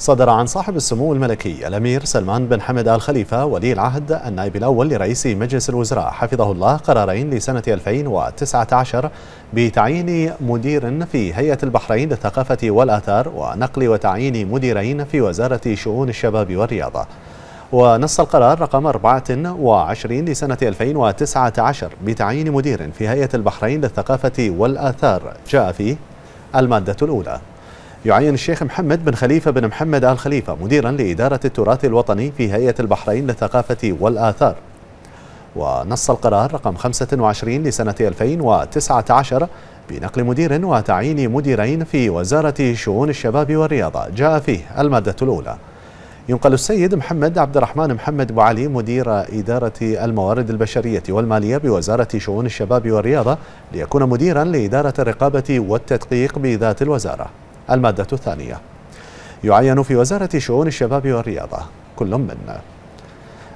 صدر عن صاحب السمو الملكي الأمير سلمان بن حمد آل خليفة ولي العهد النائب الأول لرئيس مجلس الوزراء. حفظه الله قرارين لسنة 2019 بتعيين مدير في هيئة البحرين للثقافة والآثار ونقل وتعيين مديرين في وزارة شؤون الشباب والرياضة. ونص القرار رقم 24 لسنة 2019 بتعيين مدير في هيئة البحرين للثقافة والآثار. جاء فيه المادة الأولى. يعين الشيخ محمد بن خليفة بن محمد آل خليفة مديرا لإدارة التراث الوطني في هيئة البحرين للثقافة والآثار. ونص القرار رقم 25 لسنة 2019 بنقل مدير وتعيين مديرين في وزارة شؤون الشباب والرياضة. جاء فيه المادة الأولى. ينقل السيد محمد عبد الرحمن محمد أبو علي مدير إدارة الموارد البشرية والمالية بوزارة شؤون الشباب والرياضة ليكون مديرا لإدارة الرقابة والتدقيق بذات الوزارة. المادة الثانية. يعين في وزارة شؤون الشباب والرياضة كل من.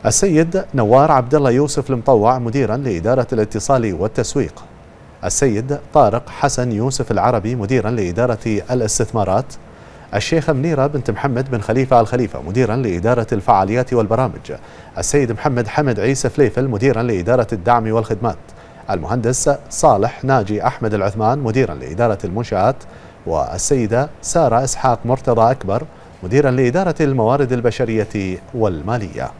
السيد نوار عبد الله يوسف المطوع مديرا لإدارة الاتصال والتسويق. السيد طارق حسن يوسف العربي مديرا لإدارة الاستثمارات. الشيخة منيرة بنت محمد بن خليفة الخليفة مديرا لإدارة الفعاليات والبرامج. السيد محمد حمد عيسى فليفل مديرا لإدارة الدعم والخدمات. المهندس صالح ناجي أحمد العثمان مديرا لإدارة المنشآت. والسيدة سارة إسحاق مرتضى أكبر مديرا لإدارة الموارد البشرية والمالية.